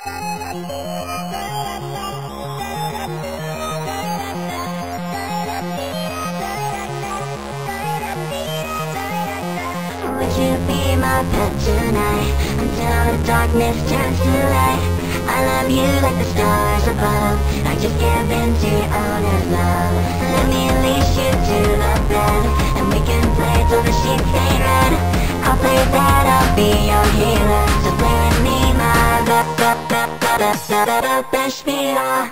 Would you be my pet tonight? Until the darkness turns to light. I love you like the stars above. I just give in to your love Beş bir ah